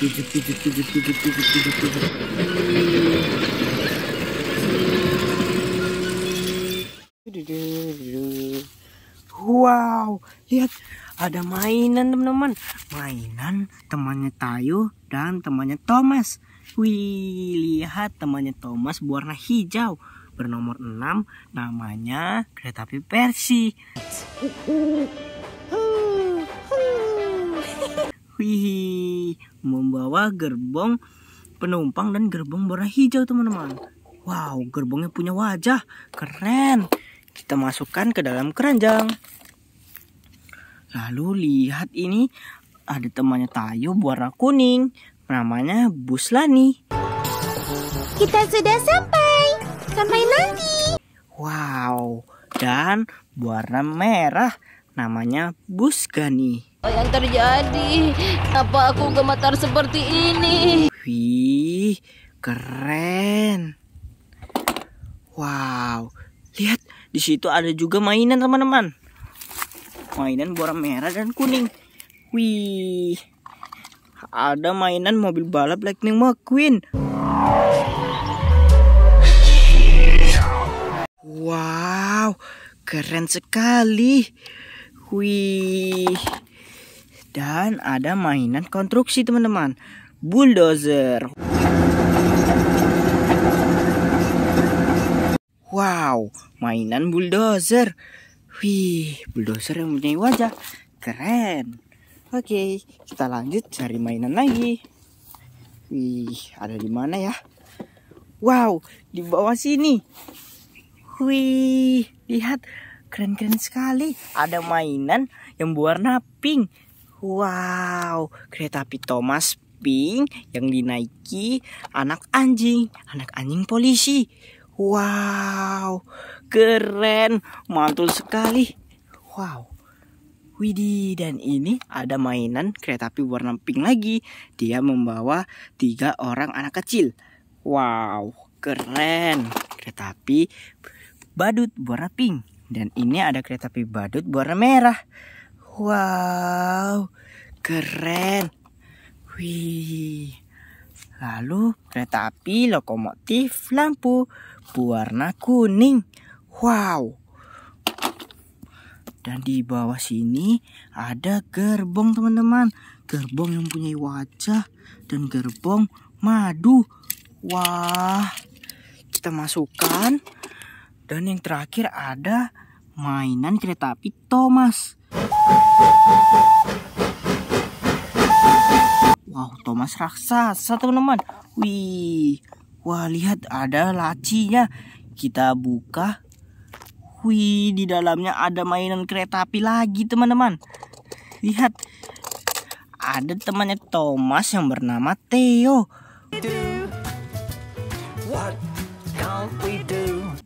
pijit pijit pijit Wow, lihat ada mainan teman-teman. Mainan temannya Tayo dan temannya Thomas. Wih, lihat temannya Thomas berwarna hijau bernomor 6 namanya kereta api Persi. Wih, membawa gerbong penumpang dan gerbong berwarna hijau teman-teman. Wow, gerbongnya punya wajah, keren. Kita masukkan ke dalam keranjang. Lalu lihat ini ada temannya Tayo warna kuning, namanya Buslani. Kita sudah sampai. Sampai nanti. Wow, dan warna merah namanya Busgani. Apa yang terjadi? Apa aku gemetar seperti ini? Wih, keren. Wow, lihat di situ ada juga mainan teman-teman. Mainan warna merah dan kuning. Wih, ada mainan mobil balap Lightning McQueen. Wow, keren sekali. Wih. Dan ada mainan konstruksi teman-teman. Bulldozer. Wow, mainan bulldozer. Wih, bulldozer yang punya wajah. Keren. Oke, kita lanjut cari mainan lagi. Wih, ada di mana ya? Wow, di bawah sini. Wih, lihat keren-keren sekali. Ada mainan yang berwarna pink. Wow, kereta api Thomas pink yang dinaiki anak anjing, anak anjing polisi. Wow, keren, mantul sekali. Wow, Widih, dan ini ada mainan kereta api warna pink lagi. Dia membawa tiga orang anak kecil. Wow, keren. Kereta api badut warna pink. Dan ini ada kereta api badut warna merah. Wow, keren. Wih. Lalu kereta api lokomotif lampu berwarna kuning. Wow. Dan di bawah sini ada gerbong teman-teman. Gerbong yang punya wajah dan gerbong madu. Wah. Kita masukkan. Dan yang terakhir ada mainan kereta api Thomas. Wow, Thomas raksasa teman-teman. Wih, wah lihat ada lacinya. Kita buka. Wih, di dalamnya ada mainan kereta api lagi teman-teman. Lihat, ada temannya Thomas yang bernama Theo.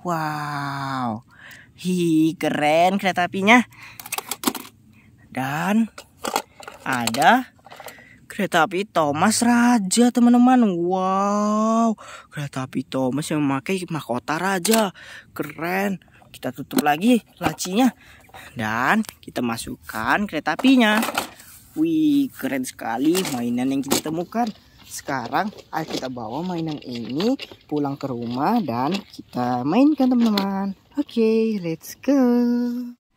Wow, hi keren kereta apinya. Dan ada kereta api Thomas Raja teman-teman. Wow kereta api Thomas yang memakai mahkota raja. Keren. Kita tutup lagi lacinya. Dan kita masukkan kereta apinya. Wih keren sekali mainan yang kita temukan. Sekarang ayo kita bawa mainan ini pulang ke rumah dan kita mainkan teman-teman. Oke okay, let's go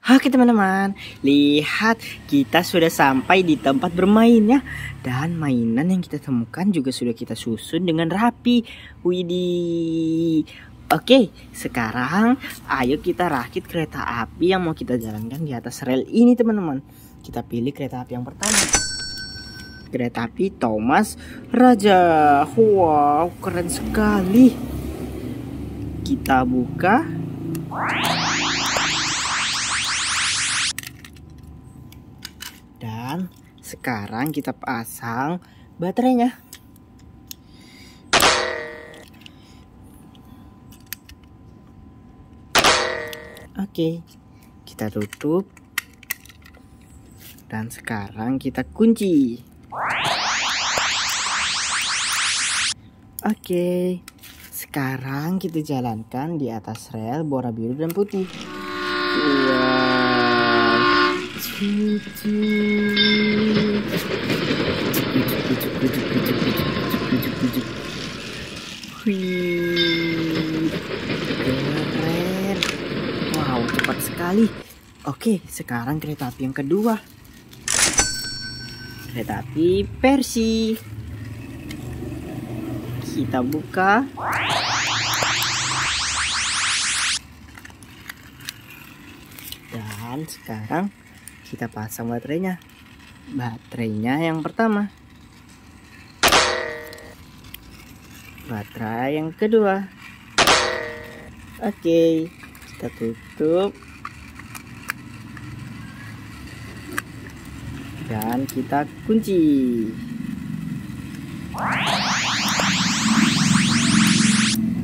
Oke teman-teman, lihat kita sudah sampai di tempat bermainnya dan mainan yang kita temukan juga sudah kita susun dengan rapi. Widih. Oke, sekarang ayo kita rakit kereta api yang mau kita jalankan di atas rel ini teman-teman. Kita pilih kereta api yang pertama. Kereta api Thomas Raja. Wow, keren sekali. Kita buka. Dan sekarang kita pasang baterainya. Oke, kita tutup. Dan sekarang kita kunci. Oke, sekarang kita jalankan di atas rel bora biru dan putih. Wow. Wow, cepat sekali. Oke, sekarang kereta api yang kedua. Kereta api Persi. Kita buka. Dan sekarang kita pasang baterainya. Baterainya yang pertama. Baterai yang kedua. Oke, kita tutup. Dan kita kunci.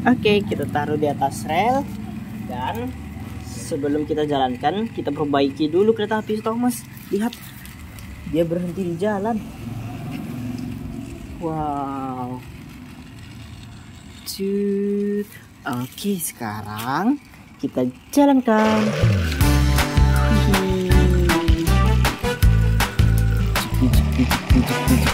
Oke, kita taruh di atas rel dan sebelum kita jalankan, kita perbaiki dulu kereta api Thomas. Lihat, dia berhenti di jalan. Wow. Cut. Oke, sekarang kita jalankan. Wow.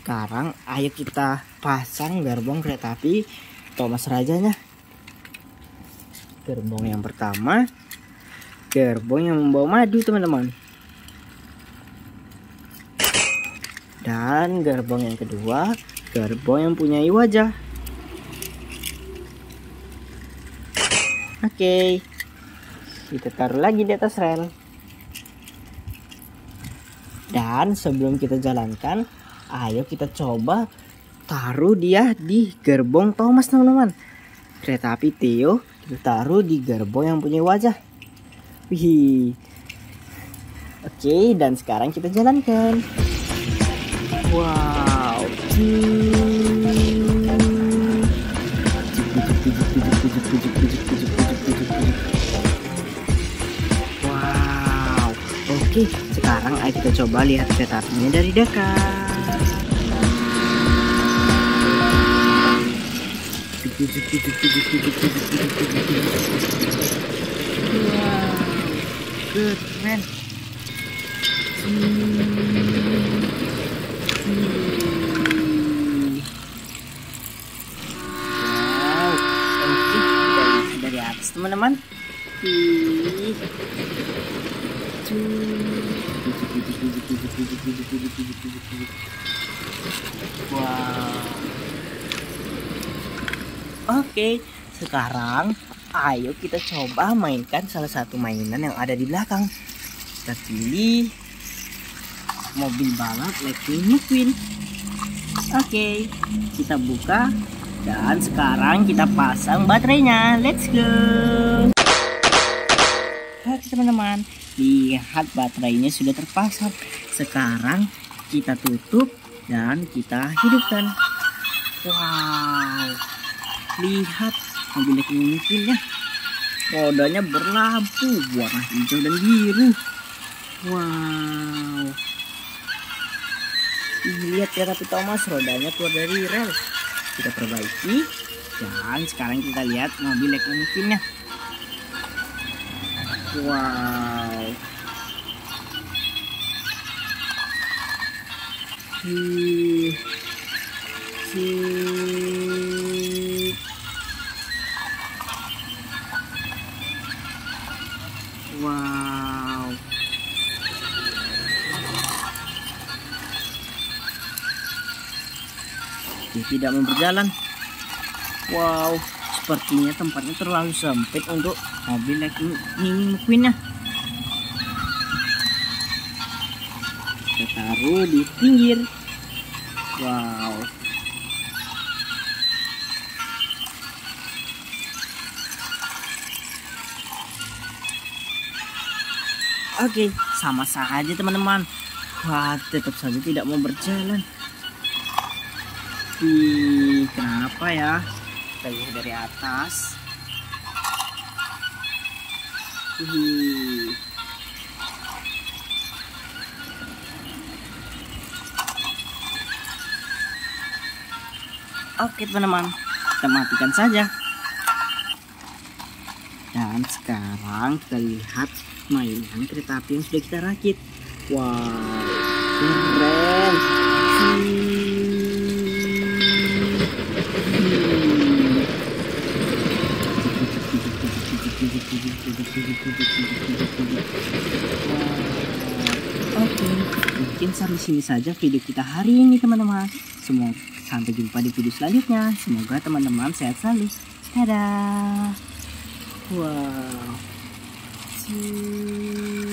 Sekarang ayo kita pasang gerbong kereta api Thomas Rajanya. Gerbong yang pertama, gerbong yang membawa madu, teman-teman. Dan gerbong yang kedua, gerbong yang punya wajah. Oke, kita taruh lagi di atas rel. Dan sebelum kita jalankan, ayo kita coba taruh dia di gerbong Thomas teman-teman. Kereta api Theo kita taruh di gerbong yang punya wajah. Wih. Oke, dan sekarang kita jalankan. Wow. Wow. Oke, sekarang ayo kita coba lihat kereta apinya dari dekat. Wow, dari dari atas teman-teman. Wow. Oke, sekarang ayo kita coba mainkan salah satu mainan yang ada di belakang. Kita pilih mobil balap Lightning McQueen. Oke, kita buka dan sekarang kita pasang baterainya. Let's go. Oke teman-teman, lihat baterainya sudah terpasang. Sekarang kita tutup dan kita hidupkan. Wow, lihat mobil mungkinnya. Rodanya berlampu warna hijau dan biru. Wow. Ih, Lihat ya tapi Thomas rodanya keluar dari rel. Kita perbaiki dan sekarang kita lihat mobil mungkinnya. Wow. Ih. Tidak mau berjalan. Wow, sepertinya tempatnya terlalu sempit untuk mobil Lightning McQueen-nya. Kita taruh di pinggir. Wow. Oke, sama saja teman-teman. Wah, tetap saja tidak mau berjalan. Ih, kenapa ya? Kita dari atas. Ih. Oke teman-teman, kita matikan saja. Dan sekarang kita lihat mainan kereta api yang sudah kita rakit. Wow, keren. Oke, mungkin sampai sini saja video kita hari ini teman-teman. Semoga sampai jumpa di video selanjutnya. Semoga teman-teman sehat selalu. Dadah. Wow. Hmm.